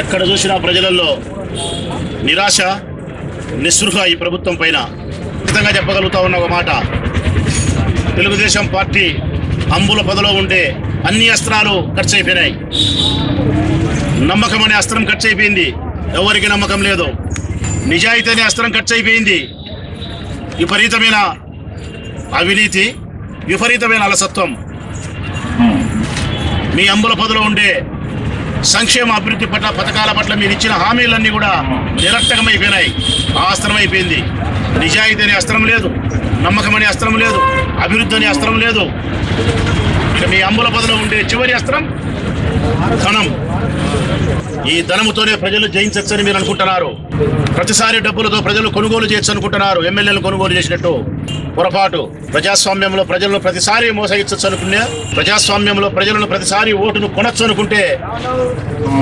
ఎక్కడ చూసినా ప్రజలలో నిరాశ నిస్పృహ ఈ ప్రభుత్వం పైన. ఖచ్చితంగా చెప్పగలుగుతా ఉన్న ఒక మాట. తెలుగుదేశం పార్టీ అంబుల పదలో ఉండే అన్ని అస్త్రాలు ఖర్చు అయిపోయినాయి. నమ్మకం అనే అస్త్రం ఖర్చు అయిపోయింది. ఎవరికి నమ్మకం లేదు. నిజాయితీ అనే అస్త్రం ఖర్చు అయిపోయింది. విపరీతమైన అవినీతి విపరీతమైన అలసత్వం. మీ అంబుల పదలో ఉండే సంక్షేమ అభివృద్ధి పట్ల పథకాల పట్ల మీరు ఇచ్చిన హామీలన్నీ కూడా నిరర్థకమైపోయినాయి. ఆ అస్త్రం అయిపోయింది నిజాయితీ అనే అస్త్రం లేదు. నమ్మకం అనే అస్త్రం లేదు. అభివృద్ధి అనే అస్త్రం లేదు. ఇక మీ అంబుల పదలో ఉండే చివరి అస్త్రం ధనం ఈ ధనముతోనే ప్రజలు జయించచ్చని మీరు అనుకుంటున్నారు. ప్రతిసారి డబ్బులతో ప్రజలు కొనుగోలు చేయొచ్చు అనుకుంటున్నారు. ఎమ్మెల్యేలు కొనుగోలు చేసినట్టు. పొరపాటు. ప్రజాస్వామ్యంలో ప్రజలను ప్రతిసారి మోసగించచ్చు అనుకునే ప్రజాస్వామ్యంలో ప్రజలను ప్రతిసారి ఓటును కొనచ్చు అనుకుంటే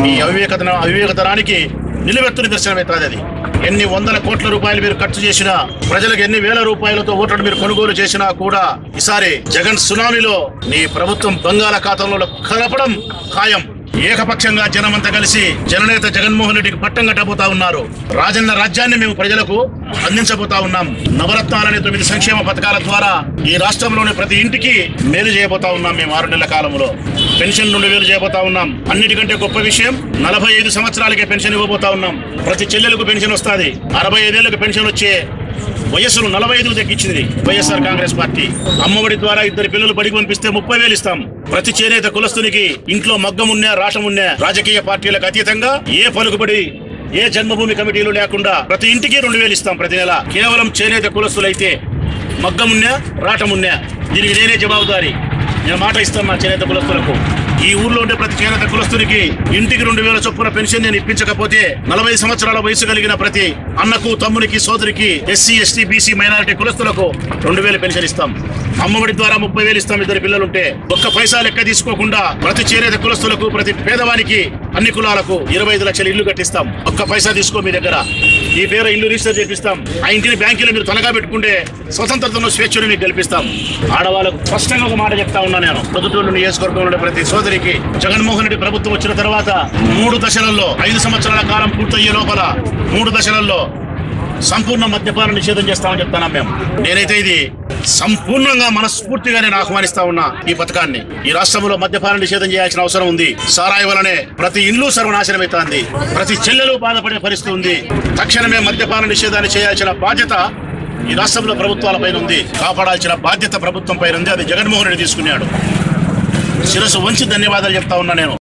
ఈ అవివేకత అవివేకతనానికి నిలువెత్తు నిదర్శనమవుతుంది అది. ఎన్ని వందల కోట్ల రూపాయలు మీరు ఖర్చు చేసినా ప్రజలకు ఎన్ని వేల రూపాయలతో ఓట్లను మీరు కొనుగోలు చేసినా కూడా ఈసారి జగన్ సునామీలో నీ ప్రభుత్వం బంగాళాఖాతంలో కలపడం ఖాయం. ఏకపక్షంగా జనమంతా కలిసి జననేత జగన్మోహన్ రెడ్డికి పట్టం కట్టబోతా ఉన్నారు. రాజన్న రాజ్యాన్ని మేము ప్రజలకు అందించబోతా ఉన్నాం. నవరత్నాలనే తొమ్మిది సంక్షేమ పథకాల ద్వారా ఈ రాష్ట్రంలోని ప్రతి ఇంటికి మేలు చేయబోతా ఉన్నాం మేము ఆరు నెలల కాలంలో. పెన్షన్ రెండు వేలు చేయబోతా ఉన్నాం. అన్నిటికంటే గొప్ప విషయం నలభై ఐదు సంవత్సరాలకే పెన్షన్ ఇవ్వబోతా ఉన్నాం. ప్రతి చెల్లెలకు పెన్షన్ వస్తుంది. అరవై ఐదేళ్ళకు పెన్షన్ వచ్చే వయస్సును నలభై ఐదుకు తగ్గించింది వైఎస్ఆర్ కాంగ్రెస్ పార్టీ. అమ్మఒడి ద్వారా ఇద్దరు పిల్లలు బడికి పంపిస్తే ముప్పై వేలు ఇస్తాం. ప్రతి చేనేత కులస్తునికి ఇంట్లో మగ్గం ఉన్నా రాషం ఉన్నా రాజకీయ పార్టీలకు అతీతంగా ఏ పలుకుబడి ఏ జన్మభూమి కమిటీలు లేకుండా ప్రతి ఇంటికి రెండు వేలు ఇస్తాం ప్రతి నెల. కేవలం చేనేత కులస్తులైతే మగ్గమున్నా రాటమున్నా దీనికి నేనే జవాబుదారి. నేను మాట ఇస్తాను నా చేనేత కులస్తులకు. ఈ ఊర్లో ఉండే ప్రతి చేనేత కులస్తునికి ఇంటికి రెండు వేల చొప్పున పెన్షన్ నేను ఇప్పించకపోతే నలభై సంవత్సరాల వయసు కలిగిన ప్రతి అన్నకు తమ్మునికి సోదరికి ఎస్సీ ఎస్టీ బీసీ మైనారిటీ కులస్తులకు రెండు వేలు పెన్షన్ ఇస్తాం. అమ్మఒడి ద్వారా ముప్పై వేలు ఇస్తాం ఇద్దరు పిల్లలుంటే. ఒక్క పైసా లెక్క తీసుకోకుండా ప్రతి చేనేత కులస్తులకు ప్రతి పేదవానికి అన్ని కులాలకు ఇరవై ఐదు లక్షల ఇల్లు కట్టిస్తాం. ఒక్క పైసా తీసుకో మీ దగ్గర. ఈ పేరు ఇల్లు రిజిస్టర్ చేపిస్తాం. ఆ ఇంటిని బ్యాంకులో మీరు తలగా పెట్టుకుంటే స్వతంత్రతను స్వేచ్ఛను మీకు కల్పిస్తాం. ఆడవాళ్ళకు స్పష్టంగా ఒక మాట చెప్తా ఉన్నా నేను. పొద్దుటూరు నియోజకవర్గంలో ప్రతి సోదరికి జగన్మోహన్ రెడ్డి ప్రభుత్వం వచ్చిన తర్వాత మూడు దశలలో ఐదు సంవత్సరాల కాలం పూర్తయ్యే లోపల మూడు దశలలో సంపూర్ణ మద్యపాన నిషేధం చేస్తామని చెప్తున్నాం మేము. నేనైతే ఇది సంపూర్ణంగా మనస్ఫూర్తిగా నేను ఆహ్వానిస్తా ఉన్నా ఈ పథకాన్ని. ఈ రాష్ట్రంలో మద్యపాన నిషేధం చేయాల్సిన అవసరం ఉంది. సారాయి వలనే ప్రతి ఇల్లు సర్వనాశనం అవుతుంది. ప్రతి చెల్లెలు బాధపడే పరిస్థితి ఉంది. తక్షణమే మద్యపాన నిషేధాన్ని చేయాల్సిన బాధ్యత ఈ రాష్ట్రంలో ప్రభుత్వాల పైన ఉంది. కాపాడాల్సిన బాధ్యత ప్రభుత్వం పైన ఉంది. అది జగన్మోహన్ రెడ్డి తీసుకున్నాడు. శిరస్సు వంచి ధన్యవాదాలు చెప్తా ఉన్నా నేను.